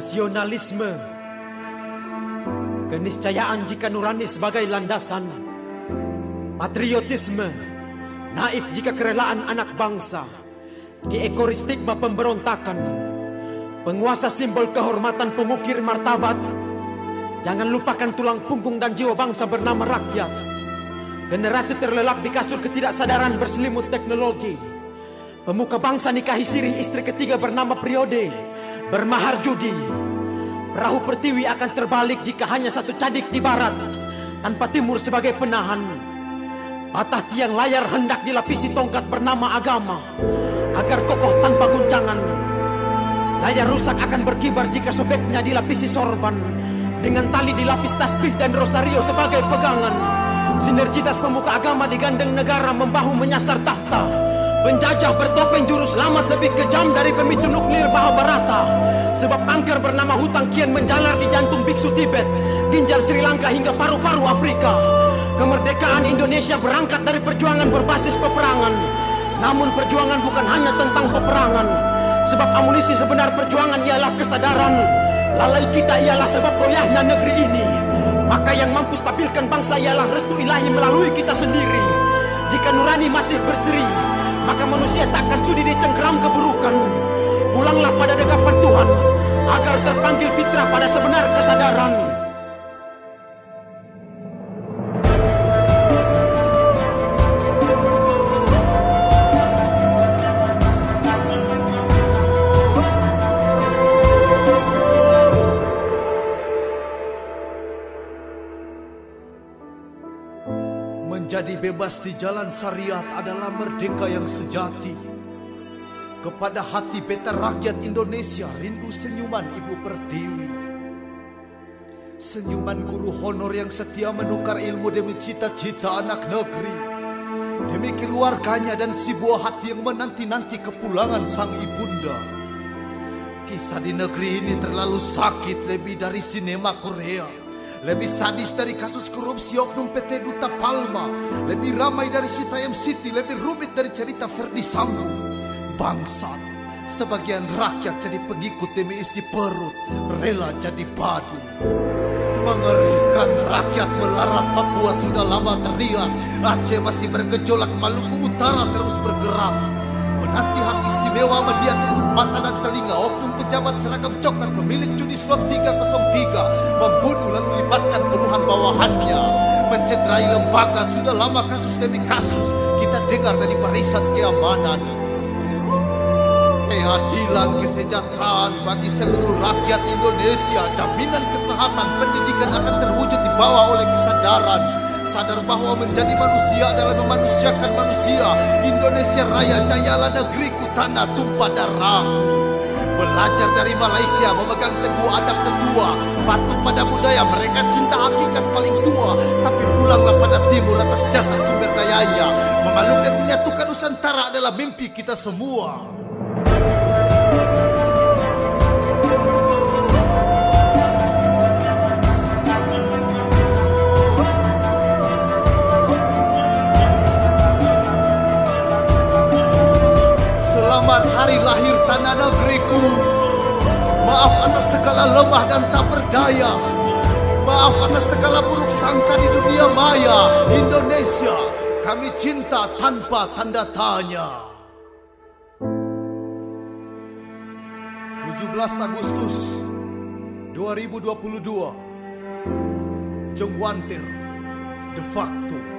Nasionalisme. Keniscayaan jika nurani sebagai landasan. Patriotisme. Naif jika kerelaan anak bangsa. Di ekoristigma pemberontakan. Penguasa simbol kehormatan pemukir martabat. Jangan lupakan tulang punggung dan jiwa bangsa bernama rakyat. Generasi terlelap di kasur ketidaksadaran berselimut teknologi Pemuka bangsa nikahi sirih istri ketiga bernama Priode Bermahar judi. Perahu pertiwi akan terbalik jika hanya satu cadik di barat Tanpa timur sebagai penahan. Patah tiang layar hendak dilapisi tongkat bernama agama Agar kokoh tanpa guncangan. Layar rusak akan berkibar jika sobeknya dilapisi sorban Dengan tali dilapis tasbih dan rosario sebagai pegangan. Sinergitas pemuka agama digandeng negara membahu menyasar tahta Penjajah bertopeng juru selamat lebih kejam dari pemicu nuklir Mahabharata Sebab kanker bernama hutang kian menjalar di jantung biksu Tibet Ginjal Sri Lanka hingga paru-paru Afrika. Kemerdekaan Indonesia berangkat dari perjuangan berbasis peperangan. Namun perjuangan bukan hanya tentang peperangan. Sebab amunisi sebenar perjuangan ialah kesadaran. Lalai kita ialah sebab goyahnya negeri ini. Maka yang mampu stabilkan bangsa ialah restu ilahi melalui kita sendiri. Jika nurani masih berseri Maka manusia tak akan sudi dicengkeram keburukan. Pulanglah pada dekapan Tuhan Agar terpanggil fitrah pada sebenar kesadaran Menjadi bebas di jalan syariat adalah merdeka yang sejati. Kepada hati beta rakyat Indonesia rindu senyuman Ibu Pertiwi. Senyuman guru honor yang setia menukar ilmu demi cita-cita anak negeri. Demi keluarganya dan si buah hati yang menanti-nanti kepulangan sang ibunda. Kisah di negeri ini terlalu sakit lebih dari sinema Korea. Lebih sadis dari kasus korupsi oknum PT Duta Palma. Lebih ramai dari Citayam City. Lebih rumit dari cerita Ferdi Sambo. Bangsat. Sebagian rakyat jadi pengikut demi isi perut. Rela jadi padu. Mengerikan rakyat melarat Papua sudah lama teriak. Aceh masih bergejolak. Maluku Utara terus bergerak. Menanti hak istimewa media mata dan telinga pejabat seragam coklat pemilik judi slot 303 Membunuh lalu libatkan puluhan bawahannya. Mencederai lembaga sudah lama kasus demi kasus. Kita dengar dari barisan keamanan. Keadilan kesejahteraan bagi seluruh rakyat Indonesia. Jaminan kesehatan pendidikan akan terwujud dibawa oleh kesadaran. Sadar bahwa menjadi manusia adalah memanusiakan manusia. Indonesia Raya jayalah negeriku tanah tumpah darah Belajar dari Malaysia memegang teguh adab tetua Patuh pada budaya mereka cinta hakikat paling tua. Tapi pulanglah pada timur atas jasa sumber dayanya. Memalukan menyatukan Nusantara adalah mimpi kita semua Selamat hari lahir tanah negeriku. Maaf atas segala lemah dan tak berdaya. Maaf atas segala buruk sangka di dunia maya Indonesia. Kami cinta tanpa tanda tanya. 17 Agustus 2022 Jengwantir De facto